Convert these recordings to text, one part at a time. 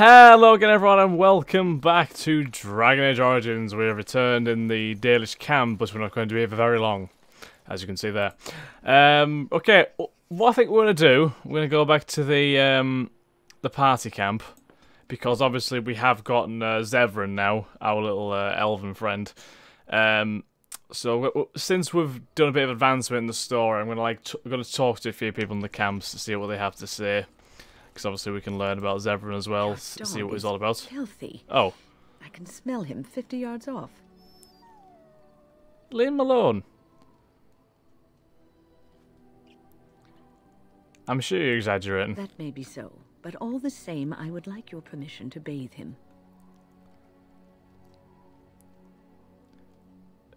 Hello again everyone and welcome back to Dragon Age Origins. We have returned in the Dalish camp, but we're not going to be here for very long, as you can see there. Um, okay, what I think we're going to do, we're going to go back to the um, the party camp, because obviously we have gotten uh, Zevran now, our little uh, elven friend. Um, so since we've done a bit of advancement in the story, I'm going to like going to talk to a few people in the camps to see what they have to say because obviously we can learn about Zevran as well, see what he's all about. Filthy. Oh. I can smell him 50 yards off. Leave him alone. I'm sure you're exaggerating. That may be so, but all the same, I would like your permission to bathe him.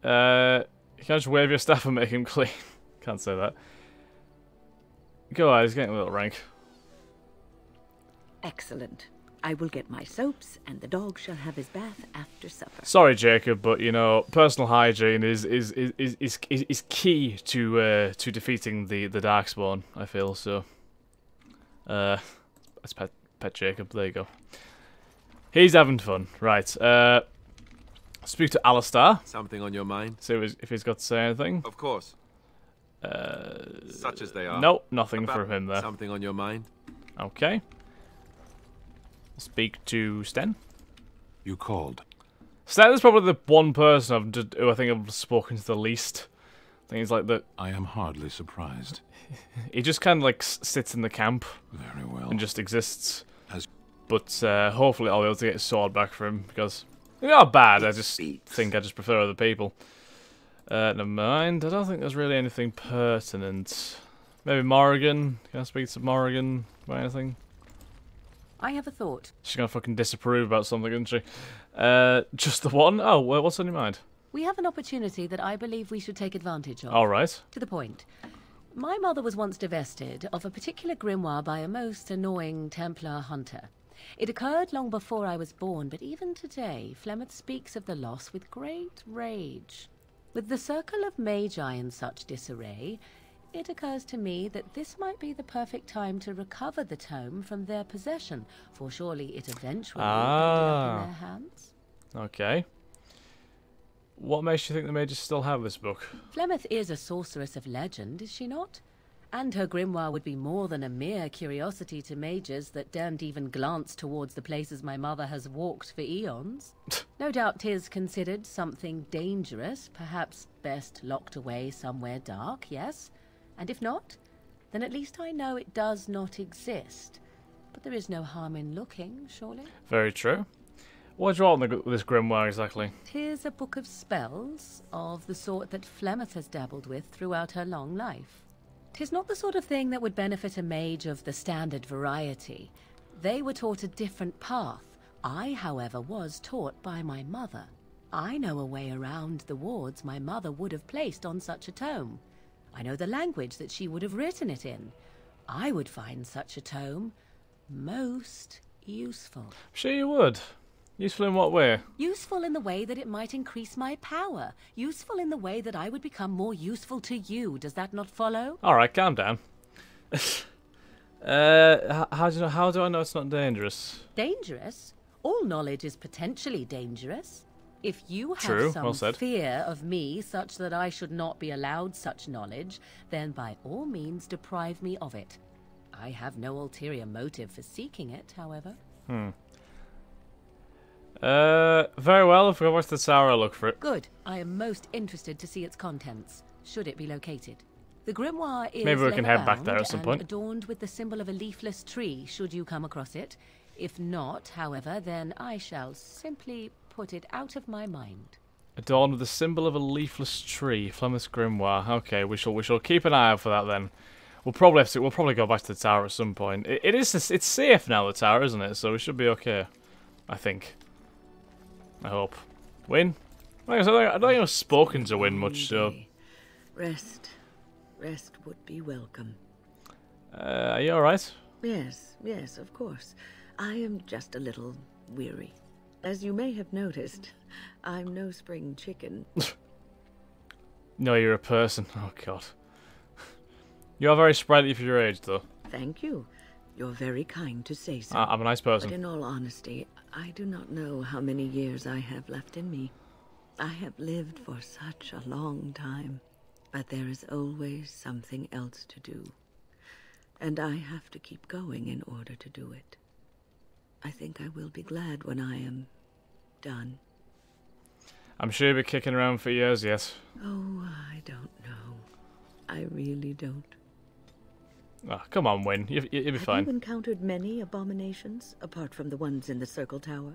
Uh, you can just wave your staff and make him clean. Can't say that. Go on, he's getting a little rank. Excellent. I will get my soaps, and the dog shall have his bath after supper. Sorry, Jacob, but you know, personal hygiene is is is is is, is key to uh, to defeating the the darkspawn. I feel so. Uh, that's pet pet Jacob. There you go. He's having fun, right? Uh, speak to Alistair. Something on your mind? See if he's got to say anything. Of course. Uh, Such as they are. Nope, nothing About from him there. Something on your mind? Okay speak to Sten. You called. Sten is probably the one person I've just, who I think I've spoken to the least. I think he's like the. I am hardly surprised. he just kind of like sits in the camp. Very well. And just exists. As but uh, hopefully I'll be able to get his sword back for him because they're not bad. I just think I just prefer other people. Uh, never mind. I don't think there's really anything pertinent. Maybe Morrigan. Can I speak to Morrigan about anything? I have a thought. She's gonna fucking disapprove about something, isn't she? Uh, just the one? Oh, well, what's on your mind? We have an opportunity that I believe we should take advantage of. All right. To the point. My mother was once divested of a particular grimoire by a most annoying Templar hunter. It occurred long before I was born, but even today, Flemeth speaks of the loss with great rage. With the circle of magi in such disarray, it occurs to me that this might be the perfect time to recover the tome from their possession, for surely it eventually ah. ended up in their hands. Okay. What makes you think the mages still have this book? Flemeth is a sorceress of legend, is she not? And her grimoire would be more than a mere curiosity to mages that daren't even glance towards the places my mother has walked for eons. no doubt tis considered something dangerous, perhaps best locked away somewhere dark, yes? And if not, then at least I know it does not exist. But there is no harm in looking, surely? Very true. What's wrong with this grimoire exactly? Tis a book of spells, of the sort that Flemeth has dabbled with throughout her long life. Tis not the sort of thing that would benefit a mage of the standard variety. They were taught a different path. I, however, was taught by my mother. I know a way around the wards my mother would have placed on such a tome. I know the language that she would have written it in. I would find such a tome most useful. Sure you would. Useful in what way? Useful in the way that it might increase my power. Useful in the way that I would become more useful to you. Does that not follow? All right, calm down. uh, how do you know, how do I know it's not dangerous? Dangerous? All knowledge is potentially dangerous. If you have True, some well fear of me such that I should not be allowed such knowledge, then by all means deprive me of it. I have no ulterior motive for seeking it, however. Hmm. Uh, very well. If we to the tower, I'll look for it. Good. I am most interested to see its contents, should it be located. The grimoire is Maybe we can head back there at some point. adorned with the symbol of a leafless tree, should you come across it. If not, however, then I shall simply put it out of my mind. Adorned with the symbol of a leafless tree, Flemeth's Grimoire. Okay, we shall we shall keep an eye out for that then. We'll probably have to, we'll probably go back to the tower at some point. It, it is it's safe now the tower, isn't it? So we should be okay. I think. I hope. Wynne. I I don't think I've spoken to Wynne much, so. Rest, rest would be welcome. Uh, are you all right? Yes, yes, of course. I am just a little weary. As you may have noticed, I'm no spring chicken. no, you're a person. Oh, God. You are very sprightly for your age, though. Thank you. You're very kind to say so. I- I'm a nice person. But in all honesty, I do not know how many years I have left in me. I have lived for such a long time, but there is always something else to do. And I have to keep going in order to do it. I think I will be glad when I am done. I'm sure you'll be kicking around for years, yes. Oh, I don't know. I really don't. Oh, come on, Wynne. You, you, you'll be have fine. you encountered many abominations, apart from the ones in the Circle Tower?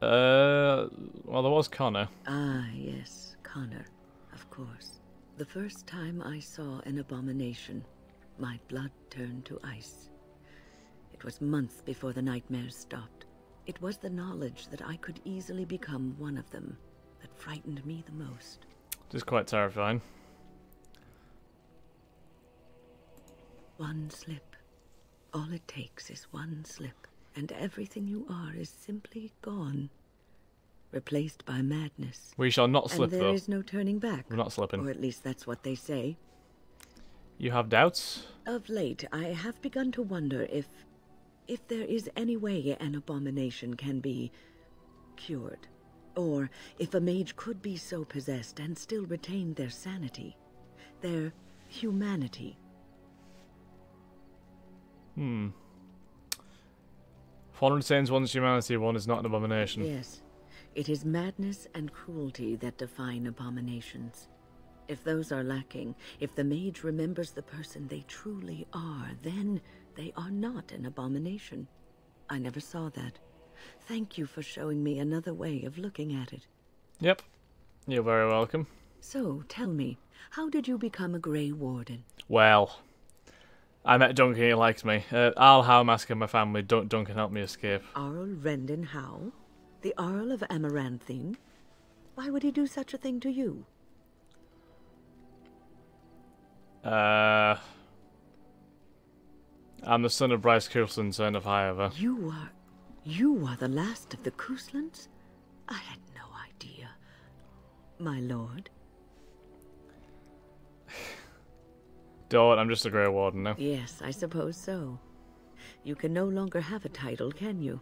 Uh, well, there was Connor. Ah, yes, Connor, of course. The first time I saw an abomination, my blood turned to ice. It was months before the nightmares stopped. It was the knowledge that I could easily become one of them that frightened me the most. Just quite terrifying. One slip. All it takes is one slip, and everything you are is simply gone. Replaced by madness. We shall not slip, and there though. is no turning back. We're not slipping. Or at least that's what they say. You have doubts? Of late, I have begun to wonder if. If there is any way an abomination can be. cured. Or if a mage could be so possessed and still retain their sanity, their humanity. Hmm. 400 Saints, one's humanity, one is not an abomination. Yes, it is madness and cruelty that define abominations. If those are lacking, if the mage remembers the person they truly are, then they are not an abomination. I never saw that. Thank you for showing me another way of looking at it. Yep. You're very welcome. So, tell me, how did you become a Grey Warden? Well, I met Duncan, he likes me. Uh, Arl Howe masking my family, Dun- Duncan helped me escape. Arl Rendon Howe? The Arl of Amaranthine? Why would he do such a thing to you? Uh, I'm the son of Bryce Cousland, son of Highever. You are. You are the last of the Couslands? I had no idea. My lord? Don't, I'm just a Grey Warden now. Yes, I suppose so. You can no longer have a title, can you?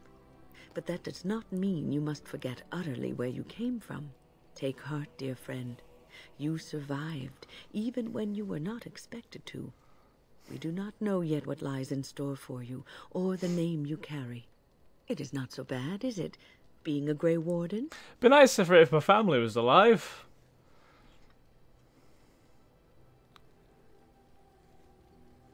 But that does not mean you must forget utterly where you came from. Take heart, dear friend. You survived, even when you were not expected to. We do not know yet what lies in store for you, or the name you carry. It is not so bad, is it, being a Grey Warden? Be nice if, if my family was alive.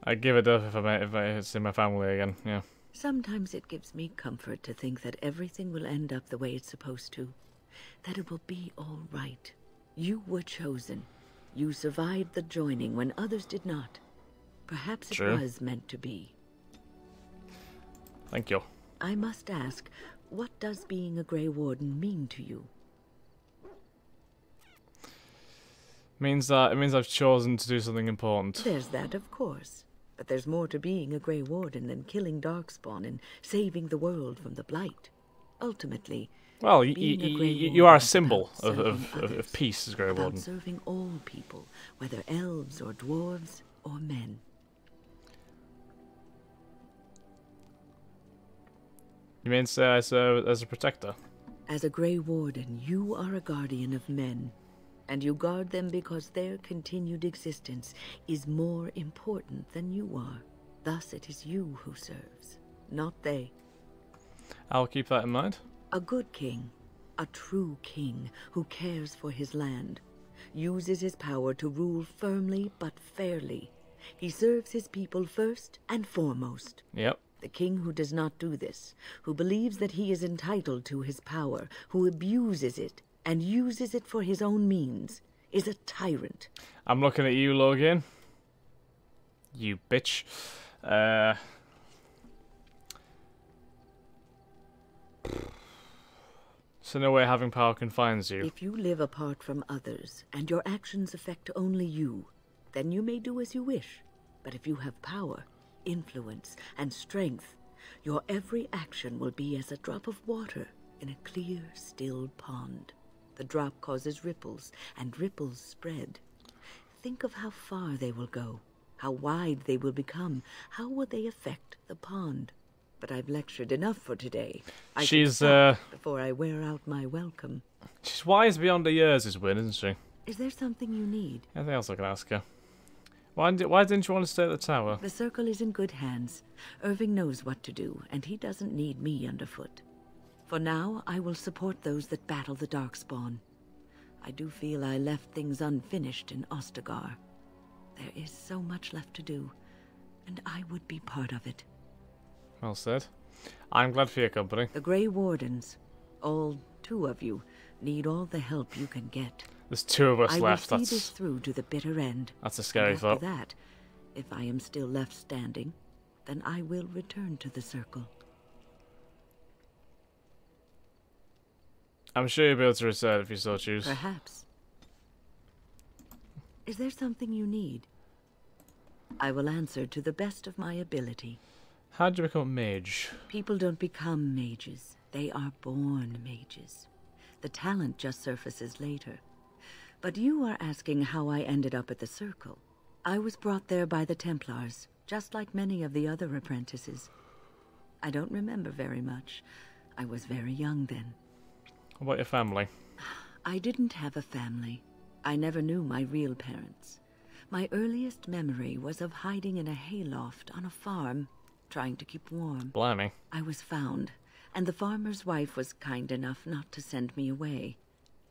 I'd give it up if I met, if I see my family again. Yeah. Sometimes it gives me comfort to think that everything will end up the way it's supposed to. That it will be all right. You were chosen. You survived the joining when others did not. Perhaps it True. was meant to be. Thank you. I must ask, what does being a Grey Warden mean to you? Means that it means I've chosen to do something important. There's that, of course. But there's more to being a Grey Warden than killing Darkspawn and saving the world from the Blight. Ultimately, Well, y- y- Being a y- Grey y- you are a symbol of, of, of, peace as Grey about Warden. serving all people, whether elves or dwarves or men. You mean say I serve as a protector? As a Grey Warden, you are a guardian of men, and you guard them because their continued existence is more important than you are. Thus, it is you who serves, not they. I'll keep that in mind. A good king, a true king who cares for his land, uses his power to rule firmly but fairly. He serves his people first and foremost. Yep. The king who does not do this, who believes that he is entitled to his power, who abuses it and uses it for his own means, is a tyrant. I'm looking at you, Loghain. You bitch. Uh. So no way having power confines you. If you live apart from others and your actions affect only you, then you may do as you wish. But if you have power, influence, and strength, your every action will be as a drop of water in a clear, still pond. The drop causes ripples, and ripples spread. Think of how far they will go, How wide they will become. How will they affect the pond? But I've lectured enough for today. I She's, uh, before I wear out my welcome. She's wise beyond her years, is Wynne, isn't she? Is there something you need? Anything else I can ask her? Why, di- why didn't you want to stay at the tower? The circle is in good hands. Irving knows what to do, and he doesn't need me underfoot. For now, I will support those that battle the Darkspawn. I do feel I left things unfinished in Ostagar. There is so much left to do, and I would be part of it. Well said. I'm glad for your company. The Grey Wardens, all two of you, need all the help you can get. There's two of us I left. will see this through to the bitter end. that's a scary after thought. that, if I am still left standing, then I will return to the circle. I'm sure you'll be able to return if you so choose. Perhaps. Is there something you need? I will answer to the best of my ability. How did you become a mage? People don't become mages, they are born mages. The talent just surfaces later. But you are asking how I ended up at the Circle. I was brought there by the Templars, just like many of the other apprentices. I don't remember very much. I was very young then. What about your family? I didn't have a family. I never knew my real parents. My earliest memory was of hiding in a hayloft on a farm, trying to keep warm. Blimey. I was found, and the farmer's wife was kind enough not to send me away.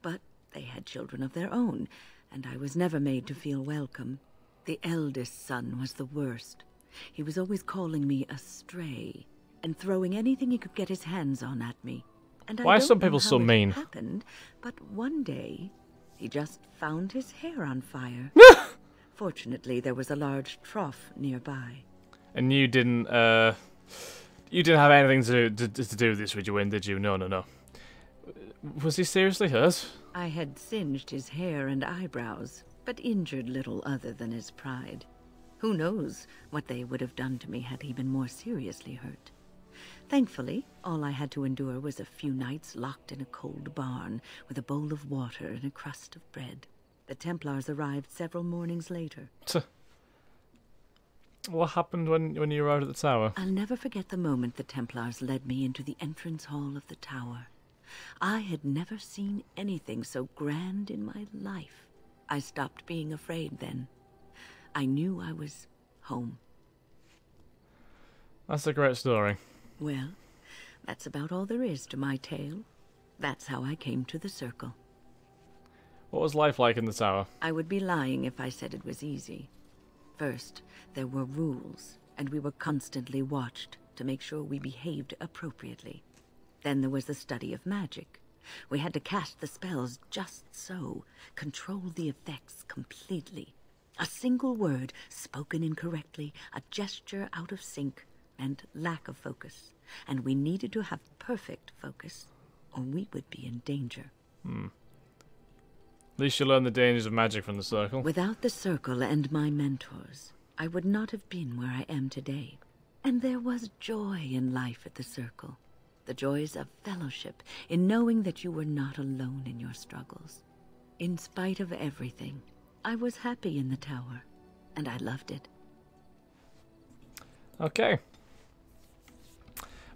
But they had children of their own, and I was never made to feel welcome. The eldest son was the worst. He was always calling me a stray, and throwing anything he could get his hands on at me. And I Why are don't some people so mean? Happened, but one day he just found his hair on fire. Fortunately, there was a large trough nearby. And you didn't, uh, you didn't have anything to to, to do with this, would you, Wynne? Did you? No, no, no. Was he seriously hurt? I had singed his hair and eyebrows, but injured little other than his pride. Who knows what they would have done to me had he been more seriously hurt. Thankfully, all I had to endure was a few nights locked in a cold barn with a bowl of water and a crust of bread. The Templars arrived several mornings later. What happened when when you arrived at the tower? I'll never forget the moment the Templars led me into the entrance hall of the tower. I had never seen anything so grand in my life. I stopped being afraid then. I knew I was home. That's a great story. Well, that's about all there is to my tale. That's how I came to the circle. What was life like in the tower? I would be lying if I said it was easy. First, there were rules, and we were constantly watched to make sure we behaved appropriately. Then there was the study of magic. We had to cast the spells just so, control the effects completely. A single word spoken incorrectly, a gesture out of sync, and lack of focus. And we needed to have perfect focus, or we would be in danger. Hmm. At least you learned the dangers of magic from the circle. Without the circle and my mentors, I would not have been where I am today. And there was joy in life at the circle. The joys of fellowship, in knowing that you were not alone in your struggles. In spite of everything, I was happy in the tower, and I loved it. Okay.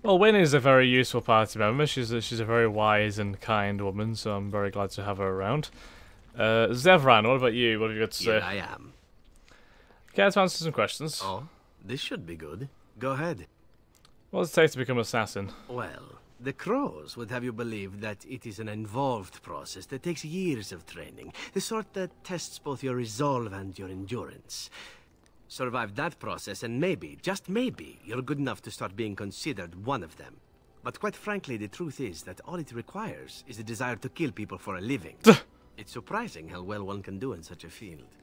Well, Wynne is a very useful party member. She's a, she's a very wise and kind woman, so I'm very glad to have her around. Uh, Zevran, what about you? What have you got to say? Here I am. Care to answer some questions? Oh, this should be good. Go ahead. What does it take to become an assassin? Well, the crows would have you believe that it is an involved process that takes years of training, the sort that tests both your resolve and your endurance. Survive that process, and maybe, just maybe, you're good enough to start being considered one of them. But quite frankly, the truth is that all it requires is the desire to kill people for a living. it's surprising how well one can do in such a field.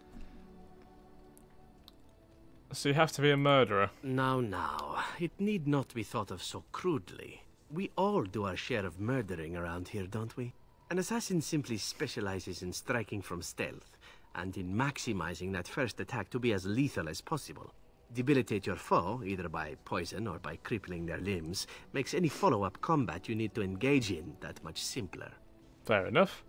So you have to be a murderer. Now, now, it need not be thought of so crudely. We all do our share of murdering around here, don't we? An assassin simply specializes in striking from stealth, and in maximizing that first attack to be as lethal as possible. Debilitate your foe, either by poison or by crippling their limbs, makes any follow-up combat you need to engage in that much simpler. Fair enough.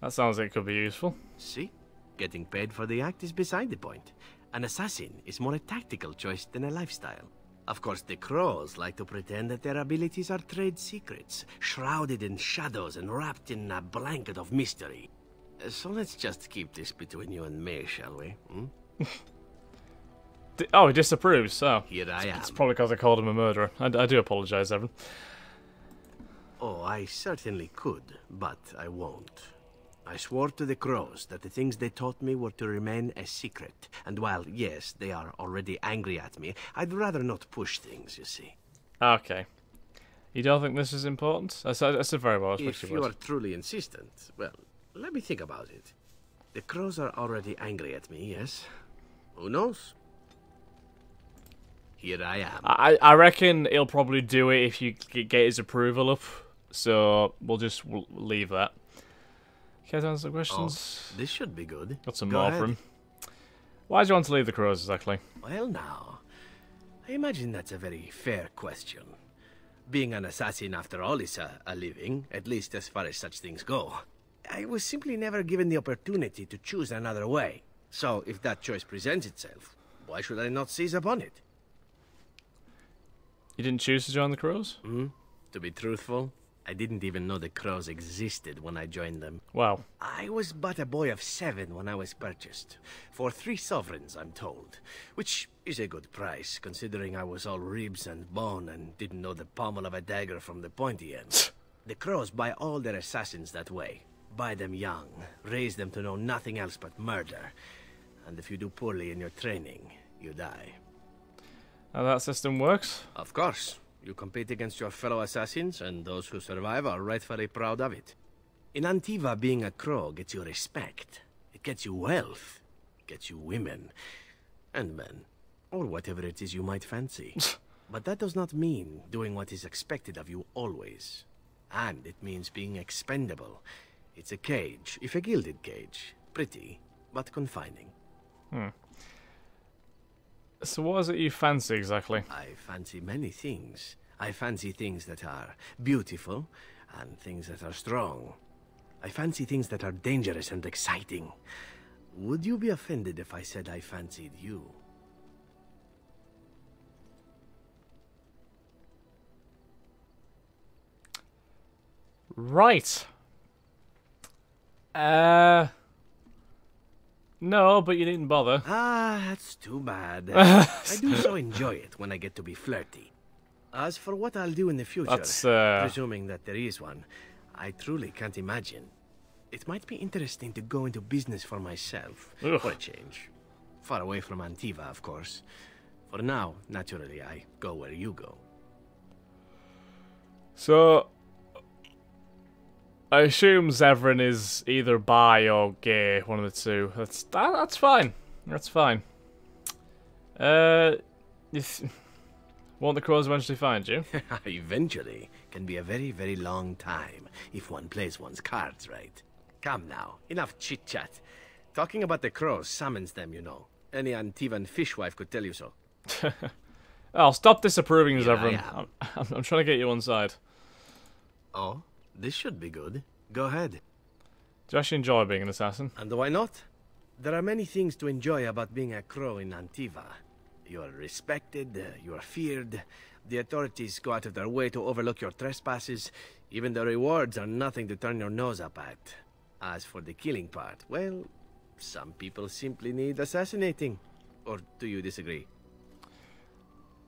That sounds like it could be useful. See? Getting paid for the act is beside the point. An assassin is more a tactical choice than a lifestyle. Of course, the crows like to pretend that their abilities are trade secrets, shrouded in shadows and wrapped in a blanket of mystery. So let's just keep this between you and me, shall we? Hmm? Oh, he disapproves. So Here I am. it's probably because I called him a murderer. I, I do apologise, Evan. Oh, I certainly could, but I won't. I swore to the crows that the things they taught me were to remain a secret. And while, yes, they are already angry at me, I'd rather not push things, you see. Okay. You don't think this is important? I said, I said very well. If you you are truly insistent, well, let me think about it. The crows are already angry at me, yes? Who knows? Here I am. I, I reckon he'll probably do it if you get his approval up. So we'll just leave that. Care to answer some Oh, questions? this should be good. Got some Go more ahead. for him. Why do you want to leave the crows exactly? Well, now, I imagine that's a very fair question. Being an assassin, after all, is a, a living, at least as far as such things go. I was simply never given the opportunity to choose another way. So, if that choice presents itself, why should I not seize upon it? You didn't choose to join the crows? Hmm. To be truthful, I didn't even know the crows existed when I joined them. Wow. I was but a boy of seven when I was purchased. For three sovereigns, I'm told. Which is a good price, considering I was all ribs and bone and didn't know the pommel of a dagger from the pointy end. the crows buy all their assassins that way. Buy them young, raise them to know nothing else but murder. And if you do poorly in your training, you die. How that system works? Of course. You compete against your fellow assassins, and those who survive are rightfully proud of it. In Antiva, being a crow gets you respect. It gets you wealth. Gets you women. And men. Or whatever it is you might fancy. but that does not mean doing what is expected of you always. And it means being expendable. It's a cage, if a gilded cage. Pretty, but confining. Hmm. So what is it you fancy exactly? I fancy many things. I fancy things that are beautiful and things that are strong. I fancy things that are dangerous and exciting. Would you be offended if I said I fancied you? Right. Uh. No, but you didn't bother. Ah, that's too bad. I do so enjoy it when I get to be flirty. As for what I'll do in the future, uh, presuming that there is one, I truly can't imagine. It might be interesting to go into business for myself, Ugh. for a change. Far away from Antiva, of course. For now, naturally, I go where you go. So. I assume Zevran is either bi or gay, one of the two. That's that, that's fine. That's fine. Uh, if, won't the crows eventually find you? Eventually can be a very, very long time if one plays one's cards right. Come now, enough chit chat. Talking about the crows summons them, you know. Any Antivan fishwife could tell you so. Oh, stop disapproving, Zevran. I'm, I'm, I'm trying to get you on side. Oh, this should be good. Go ahead. Do you actually enjoy being an assassin? And why not? There are many things to enjoy about being a crow in Antiva. You are respected, you are feared. The authorities go out of their way to overlook your trespasses. Even the rewards are nothing to turn your nose up at. As for the killing part, well, some people simply need assassinating. Or do you disagree?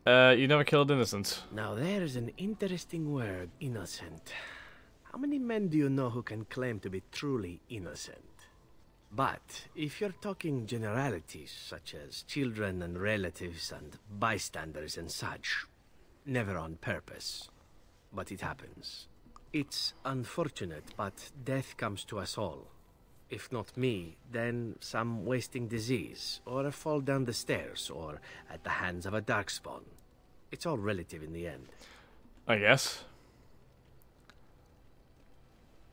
Uh, you never killed innocent. Now there's an interesting word, innocent. How many men do you know who can claim to be truly innocent? But if you're talking generalities, such as children and relatives and bystanders and such, never on purpose. But it happens. It's unfortunate, but death comes to us all. If not me, then some wasting disease, or a fall down the stairs, or at the hands of a darkspawn. It's all relative in the end. I guess.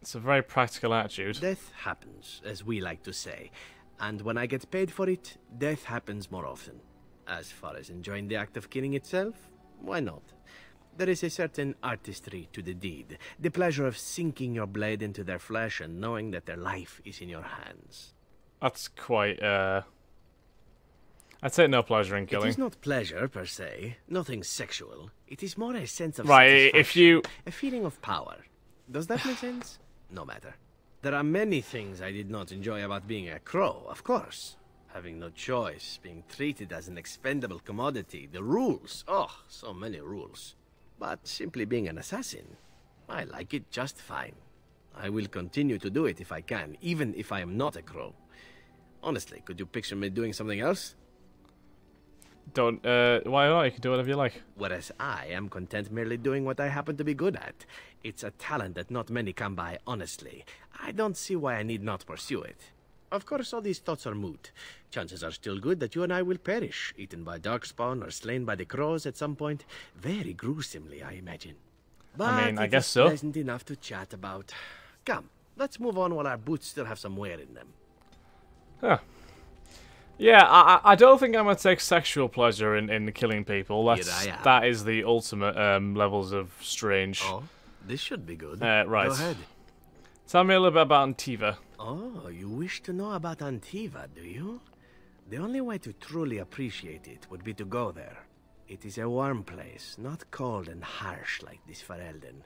It's a very practical attitude. Death happens, as we like to say. And when I get paid for it, death happens more often. As far as enjoying the act of killing itself, why not? There is a certain artistry to the deed, the pleasure of sinking your blade into their flesh and knowing that their life is in your hands. That's quite, uh... I take no pleasure in killing. It is not pleasure per se, nothing sexual. It is more a sense of Right, if you a feeling of power. Does that make sense? No matter. There are many things I did not enjoy about being a crow, of course. Having no choice, being treated as an expendable commodity, the rules. Oh, so many rules. But simply being an assassin, I like it just fine. I will continue to do it if I can, even if I am not a crow. Honestly, could you picture me doing something else? Don't, uh, why not? You can do whatever you like. Whereas I am content merely doing what I happen to be good at. It's a talent that not many come by honestly. I don't see why I need not pursue it. Of course, all these thoughts are moot. Chances are still good that you and I will perish, eaten by darkspawn or slain by the crows at some point. Very gruesomely, I imagine. But mean, I it guess so. pleasant enough to chat about. Come, let's move on while our boots still have some wear in them. Huh. Yeah, I, I don't think I'm gonna take sexual pleasure in, in killing people. That's am. that is the ultimate um, levels of strange. Oh, this should be good. Uh, right. Go ahead. Tell me a little bit about Antiva. Oh, you wish to know about Antiva, do you? The only way to truly appreciate it would be to go there. It is a warm place, not cold and harsh like this Ferelden.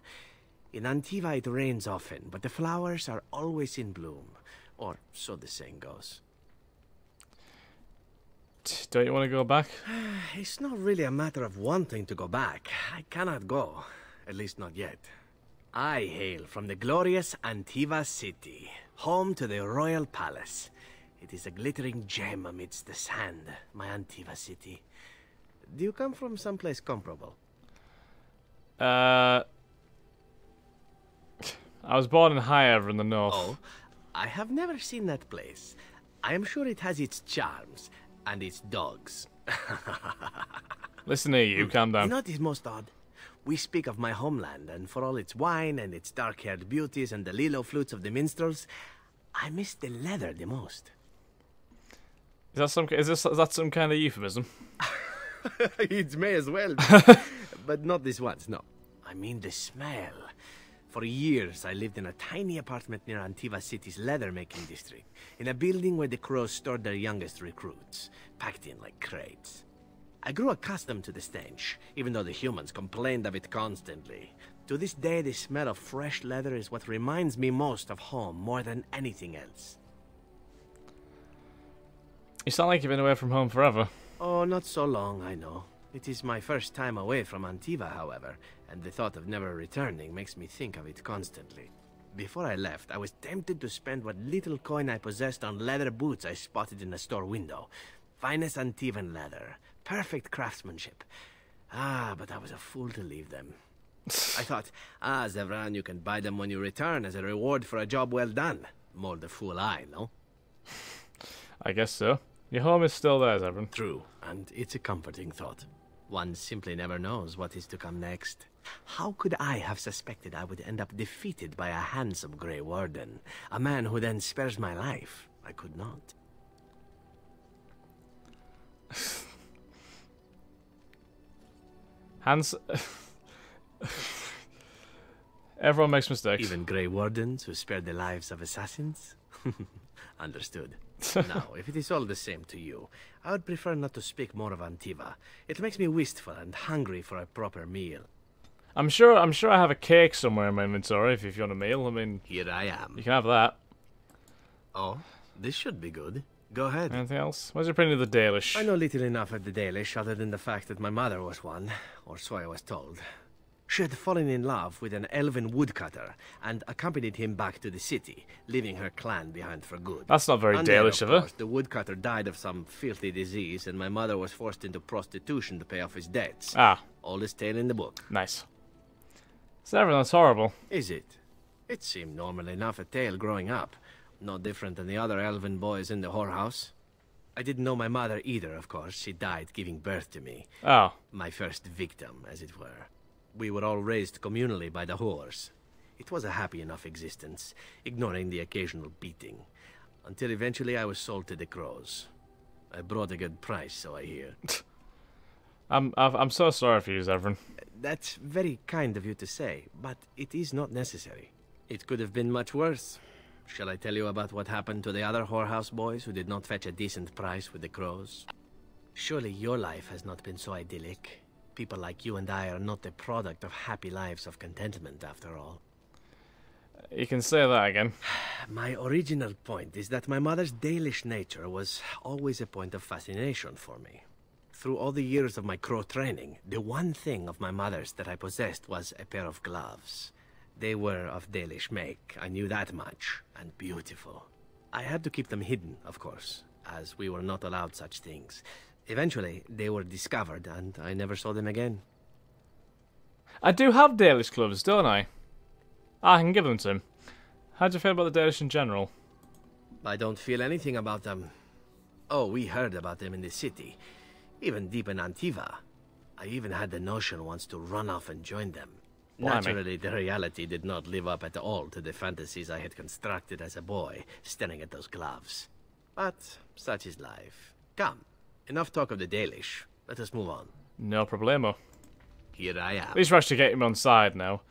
In Antiva it rains often, but the flowers are always in bloom. Or so the saying goes. Don't you want to go back? It's not really a matter of wanting to go back. I cannot go. At least not yet. I hail from the glorious Antiva city, home to the royal palace. It is a glittering gem amidst the sand, my Antiva city. Do you come from someplace comparable? Uh, I was born in Highever in the north. Oh, I have never seen that place. I am sure it has its charms and its dogs. Listen here, you. Calm You down. know what is most odd? We speak of my homeland, and for all its wine and its dark-haired beauties and the lilo flutes of the minstrels, I miss the leather the most. Is that some? Is this? Is that some kind of euphemism? it may as well, but not this once. No, I mean the smell. For years, I lived in a tiny apartment near Antiva City's leather-making district, in a building where the crows stored their youngest recruits, packed in like crates. I grew accustomed to the stench, even though the humans complained of it constantly. To this day, the smell of fresh leather is what reminds me most of home more than anything else. You sound like you've been away from home forever. Oh, not so long, I know. It is my first time away from Antiva, however, and the thought of never returning makes me think of it constantly. Before I left, I was tempted to spend what little coin I possessed on leather boots I spotted in a store window. Finest Antivan leather, perfect craftsmanship. Ah, but I was a fool to leave them. I thought, ah, Zevran, you can buy them when you return as a reward for a job well done. More the fool I, no? I guess so. Your home is still there, Zevran. True, and it's a comforting thought. One simply never knows what is to come next. How could I have suspected I would end up defeated by a handsome Grey Warden? A man who then spares my life? I could not. Hans. Everyone makes mistakes. Even Grey Wardens who spare the lives of assassins? Understood. now, if it is all the same to you, I would prefer not to speak more of Antiva. It makes me wistful and hungry for a proper meal. I'm sure. I'm sure I have a cake somewhere in my inventory. If, if you want a meal, I mean, Here I am. you can have that. Oh, this should be good. Go ahead. Anything else? Where's your opinion of the Dalish? I know little enough of the Dalish other than the fact that my mother was one, or so I was told. She had fallen in love with an elven woodcutter and accompanied him back to the city, leaving her clan behind for good. That's not very And Dalish of her. course, The woodcutter died of some filthy disease, and my mother was forced into prostitution to pay off his debts. Ah, Oldest tale in the book. nice. Zevran, that's horrible. Is it? It seemed normal enough a tale growing up. No different than the other elven boys in the whorehouse. I didn't know my mother either, of course. She died giving birth to me. Oh, My first victim, as it were. We were all raised communally by the whores. It was a happy enough existence, ignoring the occasional beating. Until eventually I was sold to the crows. I brought a good price, so I hear. I'm. I'm so sorry for you, Zevran. That's very kind of you to say, but it is not necessary. It could have been much worse. Shall I tell you about what happened to the other whorehouse boys who did not fetch a decent price with the crows? Surely your life has not been so idyllic. People like you and I are not the product of happy lives of contentment, after all. You can say that again. My original point is that my mother's Dalish nature was always a point of fascination for me. Through all the years of my crow training, the one thing of my mother's that I possessed was a pair of gloves. They were of Dalish make, I knew that much, and beautiful. I had to keep them hidden, of course, as we were not allowed such things. Eventually, they were discovered, and I never saw them again. I do have Dalish gloves, don't I? I can give them to him. How do you feel about the Dalish in general? I don't feel anything about them. Oh, we heard about them in the city, even deep in Antiva. I even had the notion once to run off and join them. Blimey. Naturally, the reality did not live up at all to the fantasies I had constructed as a boy, staring at those gloves. But such is life. Come, enough talk of the Dalish. Let us move on. No problemo. Here I am. At least we're actually getting him on side now.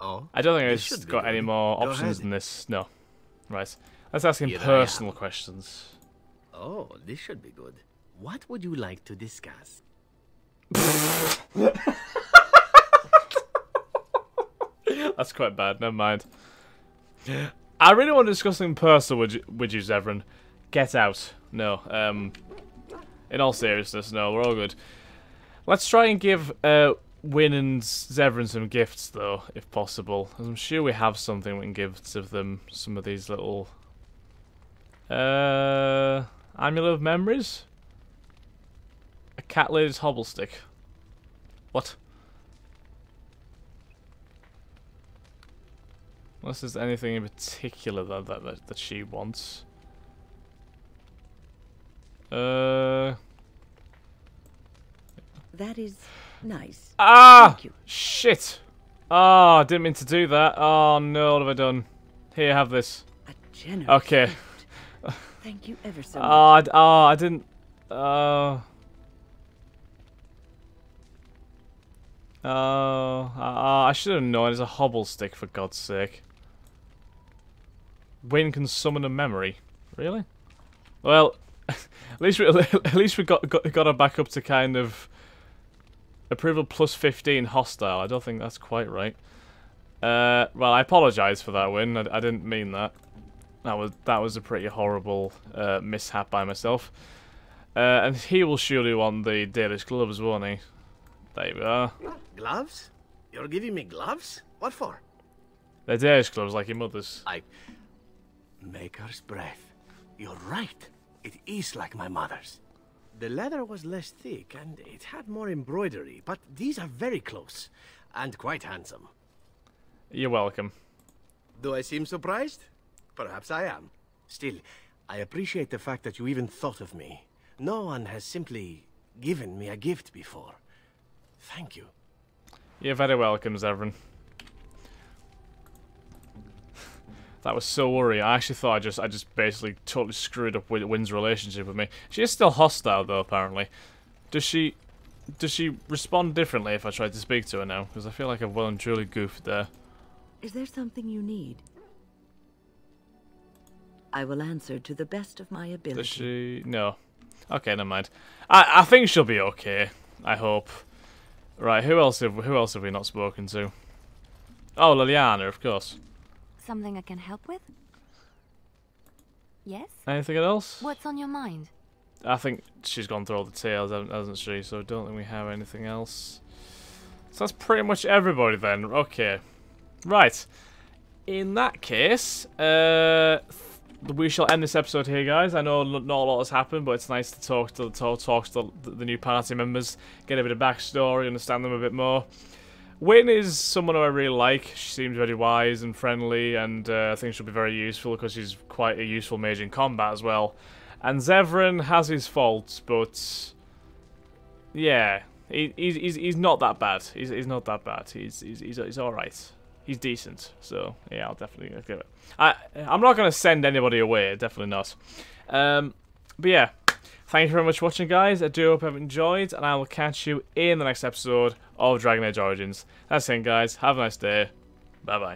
Oh, I don't think it's got any more Go options ahead. than this. No. Right. Let's ask him Here personal questions. oh, this should be good. What would you like to discuss? That's quite bad. Never mind. I really want to discuss something personal with you, with you, Zevran. Get out. No. Um. In all seriousness, no. We're all good. Let's try and give uh, Wynne and Zevran some gifts, though, if possible. I'm sure we have something we can give to them. Some of these little uh, amulet of memories. A cat lady's hobble stick. What? Unless there's anything in particular that that, that, that she wants. Uh. That is nice. Ah! Thank you. Shit! Oh, I didn't mean to do that. Oh no, what have I done? Here, have this. Okay. Thank you ever so Oh, much. I, oh, I didn't. Oh. Oh, uh, I should have known. It's a hobble stick, for God's sake. Wynne can summon a memory. Really? Well, at least we at least we got got, got her back up to kind of approval plus fifteen hostile. I don't think that's quite right. Uh, well, I apologise for that Wynne. I, I didn't mean that. That was that was a pretty horrible uh, mishap by myself. Uh, and he will surely want the Dalish gloves, won't he? There we are. Gloves? You're giving me gloves? What for? They're Dalish gloves, like your mother's. I. Maker's breath. You're right. It is like my mother's. The leather was less thick and it had more embroidery, but these are very close and quite handsome. You're welcome. Do I seem surprised? Perhaps I am. Still, I appreciate the fact that you even thought of me. No one has simply given me a gift before. Thank you. You're very welcome, Zevran. That was so worrying. I actually thought I just I just basically totally screwed up Wynne's relationship with me. She is still hostile though, apparently. Does she does she respond differently if I try to speak to her now? Because I feel like I've well and truly goofed there. Is there something you need? I will answer to the best of my ability. Does she? No. Okay, never mind. I I think she'll be okay. I hope. Right, who else have who else have we not spoken to? Oh, Leliana, of course. Something I can help with? Yes? Anything else? What's on your mind? I think she's gone through all the tales, hasn't- she? So I don't think we have anything else. So that's pretty much everybody then. Okay. Right. In that case, uh, we shall end this episode here, guys. I know not a lot has happened, but it's nice to talk to talk, talk to the, the new party members, get a bit of backstory, understand them a bit more. Wynne is someone who I really like. She seems very wise and friendly, and uh, I think she'll be very useful because she's quite a useful mage in combat as well. And Zevran has his faults, but yeah, he, he's, he's he's not that bad. He's, he's not that bad. He's he's he's, he's all right. He's decent. So yeah, I'll definitely give it. I I'm not gonna send anybody away. Definitely not. Um, but yeah, thank you very much for watching, guys. I do hope you've enjoyed, and I will catch you in the next episode of Dragon Age Origins. That's it, guys. Have a nice day. Bye bye.